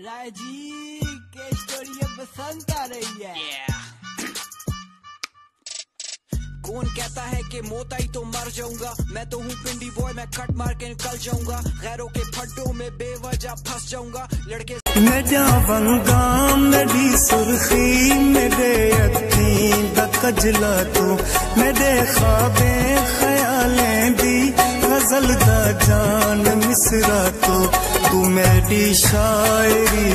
राय जी के स्टोरी अब बसंत आ रही है। कौन कहता है कि मौत आई तो मर जाऊँगा? मैं तो हूँ पिंडी बॉय मैं कट मार के निकल जाऊँगा। गैरों के फड्डों में बेवजह फंस जाऊँगा। लड़के मैं जावंगा मेरी सुर्खी मेरे अखी दा कजला तू। मेरे ख्वाबे दी गज़ल दा जान मिसरा तो तू मेरी शायरी